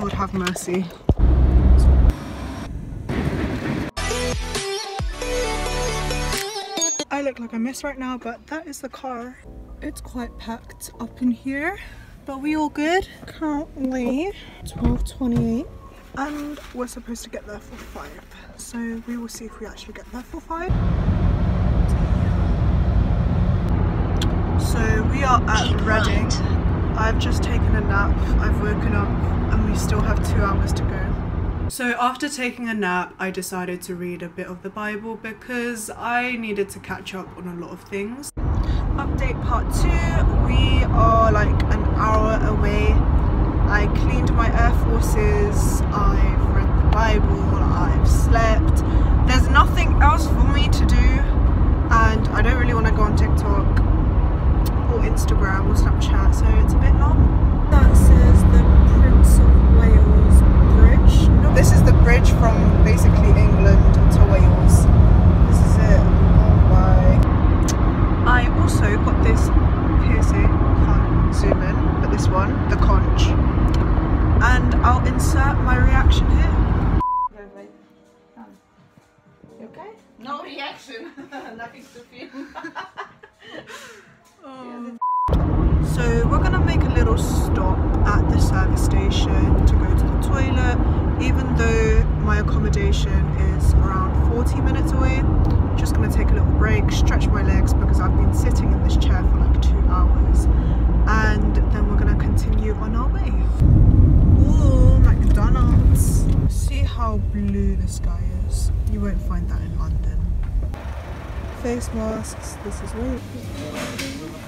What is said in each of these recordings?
Lord have mercy. I look like a mess right now, but that is the car. It's quite packed up in here, but we all good. Currently 12.28 and we're supposed to get there for five. So we will see if we actually get there for five. So we are at Reading. I've just taken a nap, I've woken up and we still have two hours to go. So after taking a nap, I decided to read a bit of the Bible because I needed to catch up on a lot of things. Update part two, we are like an hour away. I cleaned my Air Forces, I've read the Bible, I've slept. There's nothing else for me to do and I don't really want to go on TikTok Instagram or Snapchat so it's a bit long. That says the Prince of Wales Bridge. No, this is the bridge from basically England to Wales. This is it. Oh my. I also got this piercing, can't zoom in, but this one, the conch. And I'll insert my reaction here. You okay? No reaction. Nothing to film. Oh. So we're gonna make a little stop at the service station to go to the toilet even though my accommodation is around 40 minutes away. Just gonna take a little break stretch my legs because I've been sitting in this chair for like two hours. And then we're gonna continue on our way. Ooh, McDonald's. See how blue the sky is. You won't find that in London. Face masks this is wait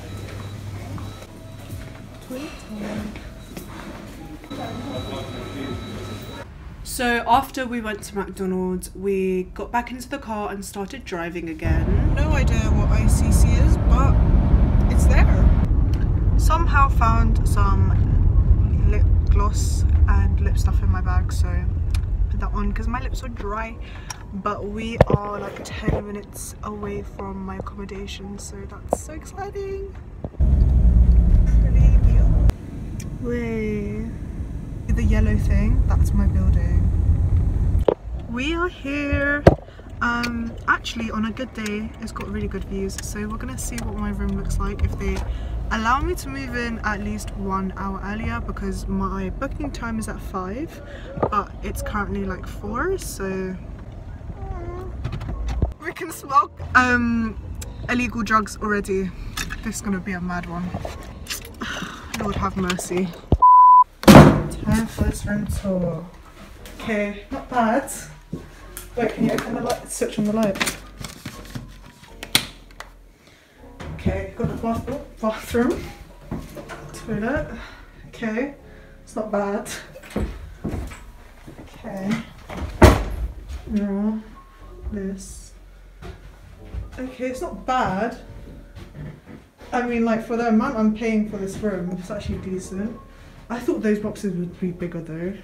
So after we went to McDonald's, we got back into the car and started driving again. No idea what ICC is, but it's there. Somehow found some lip gloss and lip stuff in my bag, so put that on because my lips are dry. But we are like 10 minutes away from my accommodation, so that's so exciting. Way. The yellow thing, that's my building. We are here. Um, actually, on a good day, it's got really good views. So we're gonna see what my room looks like if they allow me to move in at least one hour earlier because my booking time is at five, but it's currently like four. So we can smoke um, illegal drugs already. This is gonna be a mad one. Lord have mercy. Time for this room tour. Okay, not bad. Wait, can you open the light? Switch on the light. Okay, got the bathroom, bathroom, toilet. Okay, it's not bad. Okay, no, this. Okay, it's not bad. I mean, like for the amount I'm paying for this room, it's actually decent. I thought those boxes would be bigger though.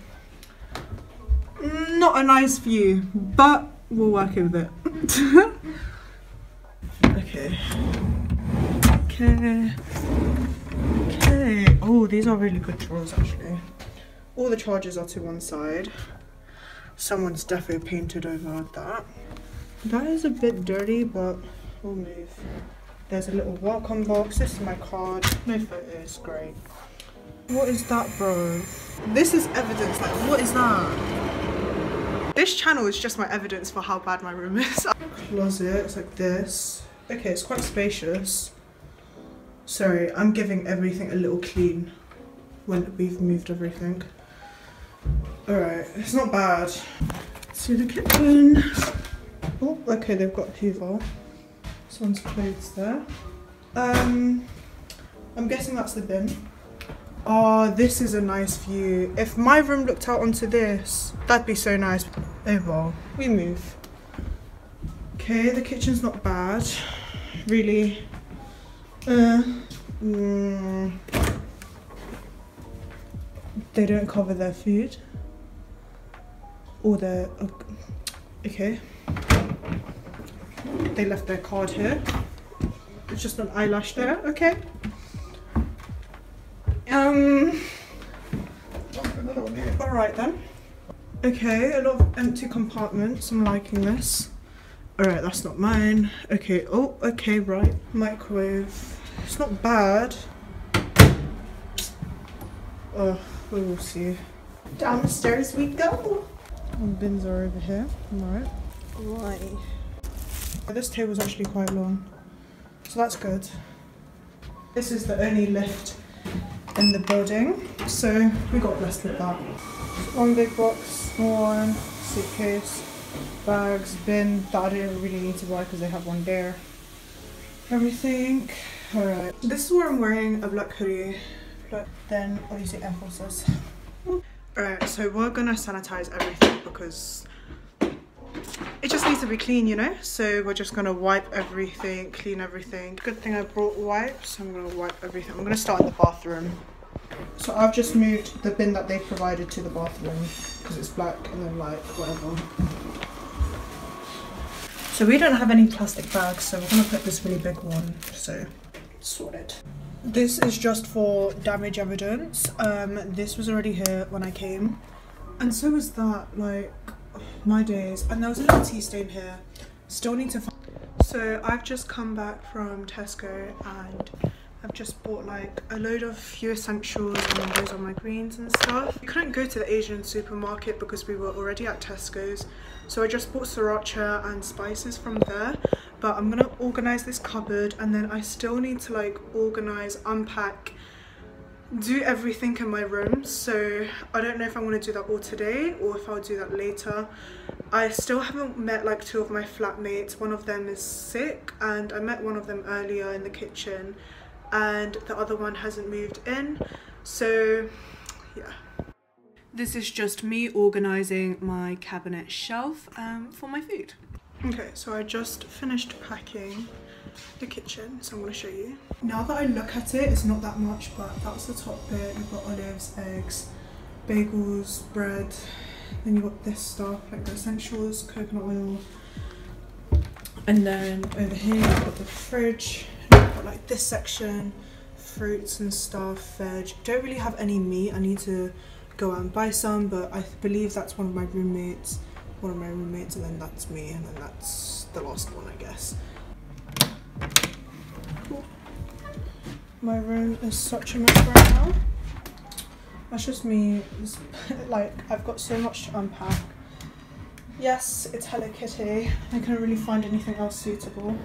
Mm, not a nice view, but we'll work with it. okay. Okay. Okay. Oh, these are really good drawers actually. All the chargers are to one side. Someone's definitely painted over that. That is a bit dirty, but we'll move. There's a little welcome box. This is my card. No photos. Great. What is that, bro? This is evidence. Like, what is that? This channel is just my evidence for how bad my room is. Closet. It's like this. Okay, it's quite spacious. Sorry, I'm giving everything a little clean when we've moved everything. Alright, it's not bad. To the kitchen. Oh, okay, they've got Hoover. Someone's clothes there. Um, I'm guessing that's the bin. Oh, this is a nice view. If my room looked out onto this, that'd be so nice. Oh well, we move. Okay, the kitchen's not bad. Really. Uh, mm, they don't cover their food. Or their... Okay. They left their card here. It's just an eyelash there, okay. Um, Oh, another one here. alright then. Okay, a lot of empty compartments. I'm liking this. Alright, that's not mine. Okay, oh, okay, right. Microwave. It's not bad. Oh, we will see. Downstairs we go. And bins are over here. Alright. Right. This table's actually quite long. So that's good. This is the only lift in the building. So we got blessed with that. One big box, one, suitcase, bags, bin that I didn't really need to buy because they have one there. Everything. Alright. This is where I'm wearing a black hoodie. But then obviously Air emphasis. Alright, so we're gonna sanitize everything because it just needs to be clean, you know? So we're just gonna wipe everything, clean everything. Good thing I brought wipes. I'm gonna wipe everything. I'm gonna start in the bathroom. So I've just moved the bin that they provided to the bathroom because it's black and then like whatever. So we don't have any plastic bags, so we're gonna put this really big one. So sorted. This is just for damage evidence. Um, this was already here when I came, and so was that. Like my days, and there was a little tea stain here. Still need to. Find so I've just come back from Tesco and I've just bought like a load of few essentials and those are my greens and stuff. We couldn't go to the Asian supermarket because we were already at Tesco's. So I just bought sriracha and spices from there. But I'm gonna organize this cupboard and then I still need to like organize, unpack, do everything in my room. So I don't know if I'm gonna do that all today or if I'll do that later. I still haven't met like two of my flatmates. One of them is sick and I met one of them earlier in the kitchen and the other one hasn't moved in. So yeah. This is just me organising my cabinet shelf um, for my food. Okay, so I just finished packing the kitchen, so I'm going to show you. Now that I look at it, it's not that much, but that's the top bit. You've got olives, eggs, bagels, bread. Then you've got this stuff, like the essentials, coconut oil. And then over here, you've got the fridge. You've got like this section, fruits and stuff, veg. Don't really have any meat. I need to go out and buy some, but I believe that's one of my roommates. One of my roommates, and then that's me, and then that's the last one, I guess. My room is such a mess right now. That's just me. It's, like, I've got so much to unpack. Yes, it's Hello Kitty. I couldn't really find anything else suitable.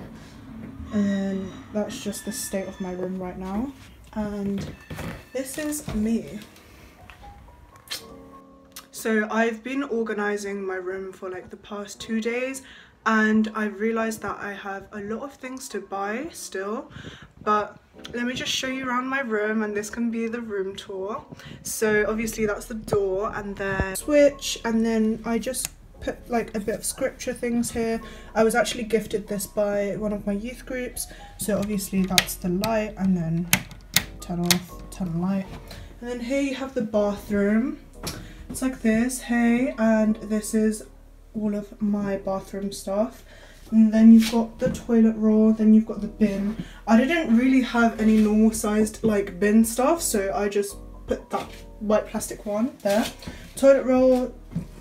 And that's just the state of my room right now. And this is me. So I've been organizing my room for like the past two days and I realized that I have a lot of things to buy still but let me just show you around my room and this can be the room tour. So obviously that's the door and then switch and then I just put like a bit of scripture things here. I was actually gifted this by one of my youth groups. So obviously that's the light and then turn off turn on light. And then here you have the bathroom. It's like this hey and this is all of my bathroom stuff. And then you've got the toilet roll then you've got the bin. I didn't really have any normal sized like bin stuff so i just put that white plastic one there. Toilet roll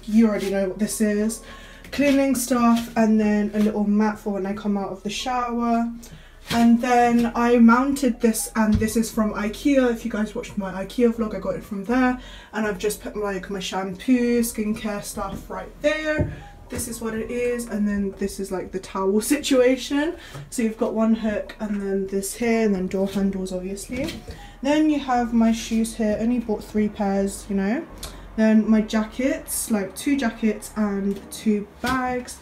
you already know what this is. Cleaning stuff and then a little mat for when i come out of the shower and then I mounted this and this is from Ikea. If you guys watched my Ikea vlog I got it from there. And I've just put like my shampoo skincare stuff right there. This is what it is. And then this is like the towel situation. So you've got one hook and then this here and then door handles obviously. Then you have my shoes here. Only bought three pairs you know. Then my jackets like two jackets and two bags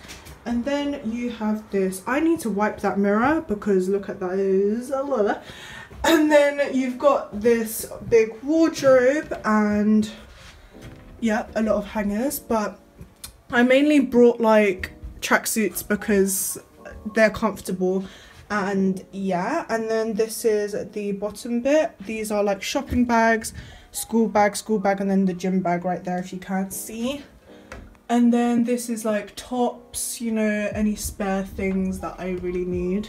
and then you have this. I need to wipe that mirror because look at lot and then you've got this big wardrobe and yeah a lot of hangers. But i mainly brought like tracksuits because they're comfortable. And yeah. And then this is the bottom bit. These are like shopping bags school bag school bag and then the gym bag right there if you can't see and then this is like tops, you know, any spare things that I really need.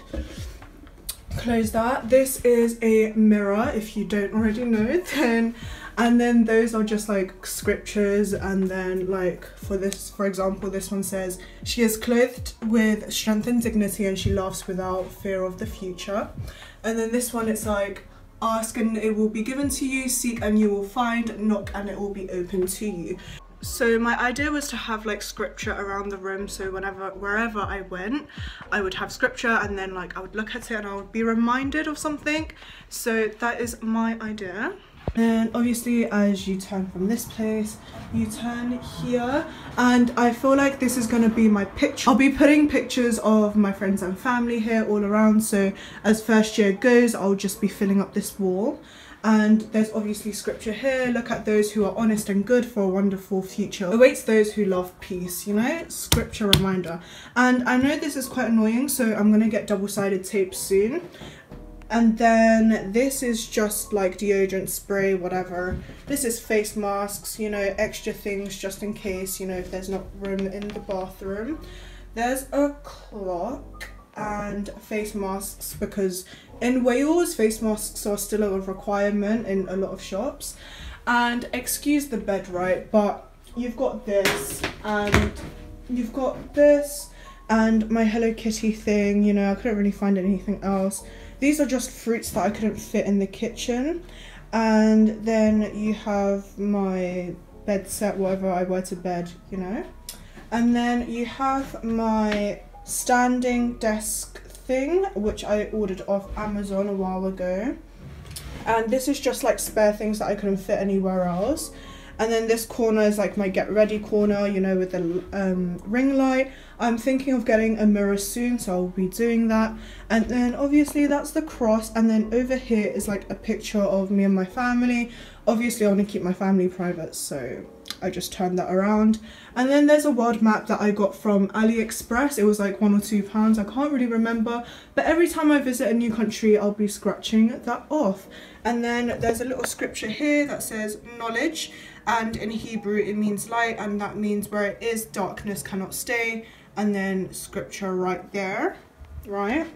close that. This is a mirror, if you don't already know, then and then those are just like scriptures and then like for this for example this one says she is clothed with strength and dignity and she laughs without fear of the future and then this one it's like ask and it will be given to you seek and you will find knock and it will be open to you so my idea was to have like scripture around the room so whenever wherever I went I would have scripture and then like I would look at it and I would be reminded of something. So that is my idea. And obviously as you turn from this place you turn here. And I feel like this is going to be my picture. I'll be putting pictures of my friends and family here all around. So as first year goes I'll just be filling up this wall and there's obviously scripture here look at those who are honest and good for a wonderful future. Awaits those who love peace you know? Scripture reminder. And I know this is quite annoying so I'm gonna get double-sided tape soon. And then this is just like deodorant spray whatever. This is face masks you know extra things just in case you know if there's not room in the bathroom. There's a clock and face masks because in Wales face masks are still a requirement in a lot of shops and excuse the bed right but you've got this and you've got this and my Hello Kitty thing you know I couldn't really find anything else these are just fruits that I couldn't fit in the kitchen. And then you have my bed set, whatever I wear to bed, you know. And then you have my standing desk thing, which I ordered off Amazon a while ago. And this is just like spare things that I couldn't fit anywhere else. And then this corner is like my get ready corner you know with the um, ring light. I'm thinking of getting a mirror soon so I'll be doing that. And then obviously that's the cross. And then over here is like a picture of me and my family. Obviously I want to keep my family private so I just turned that around. And then there's a world map that I got from AliExpress. It was like one or two pounds. I can't really remember. But every time I visit a new country I'll be scratching that off. And then there's a little scripture here that says knowledge and in Hebrew it means light and that means where it is darkness cannot stay. And then scripture right there right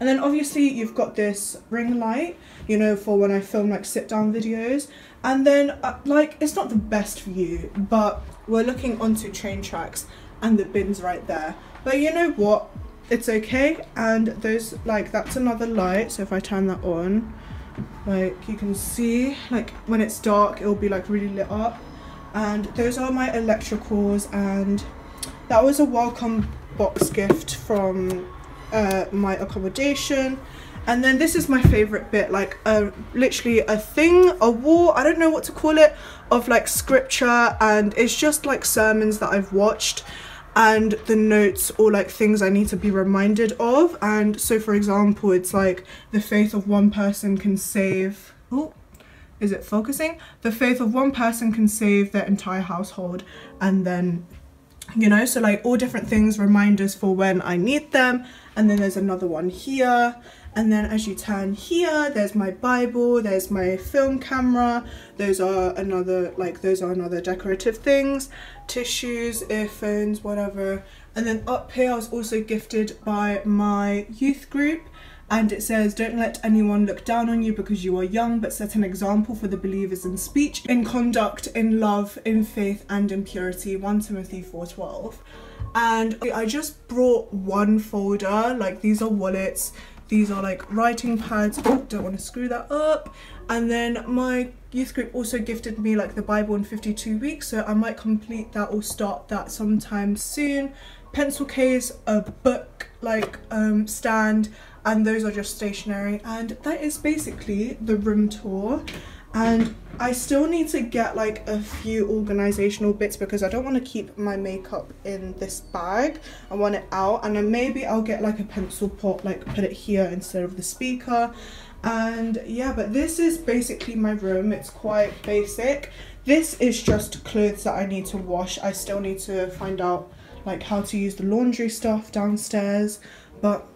and then obviously you've got this ring light you know for when I film like sit down videos. And then uh, like it's not the best view but we're looking onto train tracks and the bins right there. But you know what? It's okay. And those like that's another light. So if I turn that on like you can see like when it's dark it'll be like really lit up. And those are my electricals. And that was a welcome box gift from uh, my accommodation and then this is my favorite bit like a literally a thing a wall i don't know what to call it of like scripture and it's just like sermons that i've watched and the notes or like things I need to be reminded of. And so, for example, it's like the faith of one person can save. Oh, is it focusing? The faith of one person can save their entire household, and then you know, so like all different things, reminders for when I need them. And then there's another one here. And then as you turn here there's my bible there's my film camera. Those are another like those are another decorative things. Tissues earphones whatever. And then up here i was also gifted by my youth group. And it says don't let anyone look down on you because you are young but set an example for the believers in speech in conduct in love in faith and in purity. 1 timothy 4.12 and i just brought one folder like these are wallets these are like writing pads. Oh, don't want to screw that up. And then my youth group also gifted me like the Bible in 52 weeks. So I might complete that or start that sometime soon. Pencil case, a book like um, stand, and those are just stationary. And that is basically the room tour and I still need to get like a few organizational bits because I don't want to keep my makeup in this bag. I want it out and then maybe I'll get like a pencil pot like put it here instead of the speaker. And yeah but this is basically my room. It's quite basic. This is just clothes that I need to wash. I still need to find out like how to use the laundry stuff downstairs. But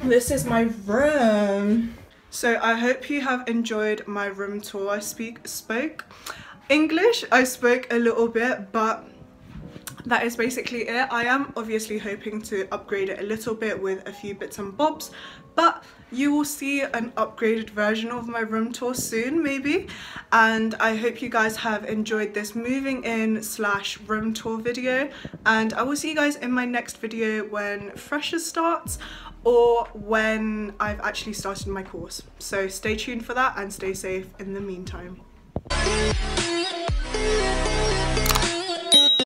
this is my room so I hope you have enjoyed my room tour. I speak spoke English, I spoke a little bit, but that is basically it. I am obviously hoping to upgrade it a little bit with a few bits and bobs, but you will see an upgraded version of my room tour soon maybe and I hope you guys have enjoyed this moving in slash room tour video and I will see you guys in my next video when Freshers starts or when I've actually started my course. So stay tuned for that and stay safe in the meantime.